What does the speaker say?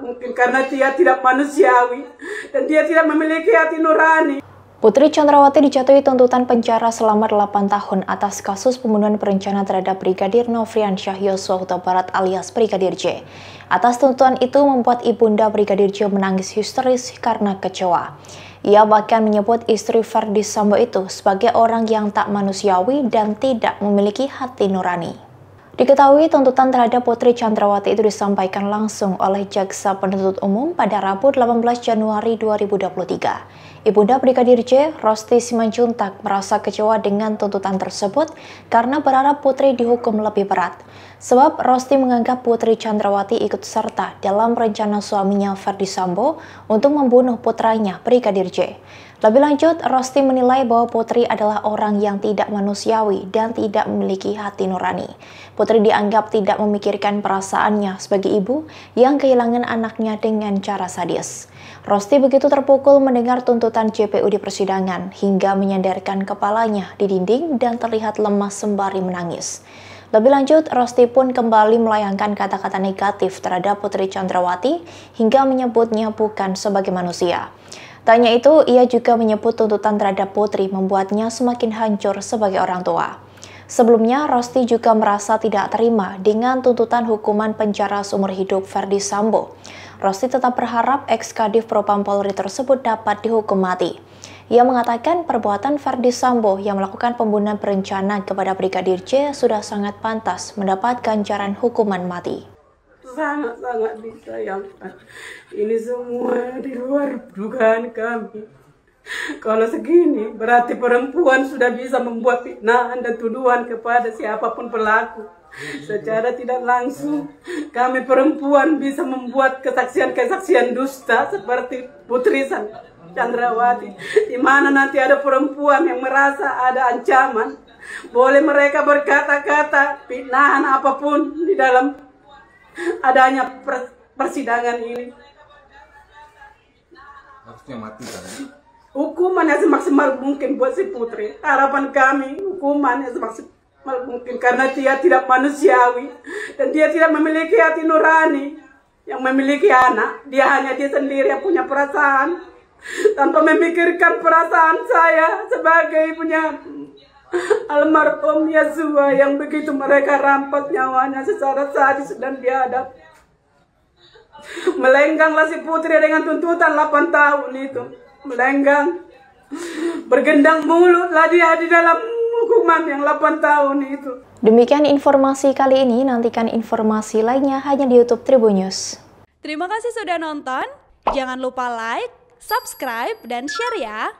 mungkin karena dia tidak manusiawi dan dia tidak memiliki hati nurani. Putri Chandrawati dijatuhi tuntutan penjara selama 8 tahun atas kasus pembunuhan berencana terhadap Brigadir Nofrian Syah Yosua Huta Barat alias Brigadir J. Atas tuntutan itu membuat ibunda Brigadir J menangis histeris karena kecewa. Ia bahkan menyebut istri Ferdi Sambo itu sebagai orang yang tak manusiawi dan tidak memiliki hati nurani. Diketahui tuntutan terhadap Putri Chandrawati itu disampaikan langsung oleh Jaksa Penuntut Umum pada Rabu 18 Januari 2023. Ibunda Brigadir J, Rosti Simanjuntak, merasa kecewa dengan tuntutan tersebut karena berharap Putri dihukum lebih berat. Sebab Rosti menganggap Putri Chandrawati ikut serta dalam rencana suaminya Ferdi Sambo untuk membunuh putranya Brigadir J. Lebih lanjut, Rosti menilai bahwa Putri adalah orang yang tidak manusiawi dan tidak memiliki hati nurani. Putri dianggap tidak memikirkan perasaannya sebagai ibu yang kehilangan anaknya dengan cara sadis. Rosti begitu terpukul mendengar tuntutan JPU di persidangan hingga menyandarkan kepalanya di dinding dan terlihat lemas sembari menangis. Lebih lanjut, Rosti pun kembali melayangkan kata-kata negatif terhadap Putri Chandrawati hingga menyebutnya bukan sebagai manusia. Tanya itu, ia juga menyebut tuntutan terhadap Putri membuatnya semakin hancur sebagai orang tua. Sebelumnya, Rosti juga merasa tidak terima dengan tuntutan hukuman penjara seumur hidup Ferdi Sambo. Rosti tetap berharap ex-kadif Propam Polri tersebut dapat dihukum mati. Ia mengatakan perbuatan Ferdi Sambo yang melakukan pembunuhan berencana kepada Brigadir J sudah sangat pantas mendapat ganjaran hukuman mati sangat-sangat disayangkan. Ini semua di luar dugaan kami. Kalau segini, berarti perempuan sudah bisa membuat fitnahan dan tuduhan kepada siapa pun pelaku. Secara tidak langsung, kami perempuan bisa membuat kesaksian-kesaksian dusta seperti Putri Chandrawati. Di mana nanti ada perempuan yang merasa ada ancaman, boleh mereka berkata-kata fitnahan apa pun di dalam adanya persidangan ini. Harusnya mati kan? Hukuman yang semaksimal mungkin buat si putri. Harapan kami hukuman yang semaksimal mungkin karena dia tidak manusiawi dan dia tidak memiliki hati nurani yang memiliki anak. Dia hanya dia sendiri yang punya perasaan tanpa memikirkan perasaan saya sebagai punya almarhum Yesua yang begitu mereka rampas nyawanya secara sadis dan biadab. Melengganglah si putri dengan tuntutan 8 tahun itu. Melenggang. Bergendang mulutlah dia di dalam hukuman yang 8 tahun itu. Demikian informasi kali ini, nantikan informasi lainnya hanya di Youtube Tribunnews. Terima kasih sudah nonton, jangan lupa like, subscribe, dan share ya.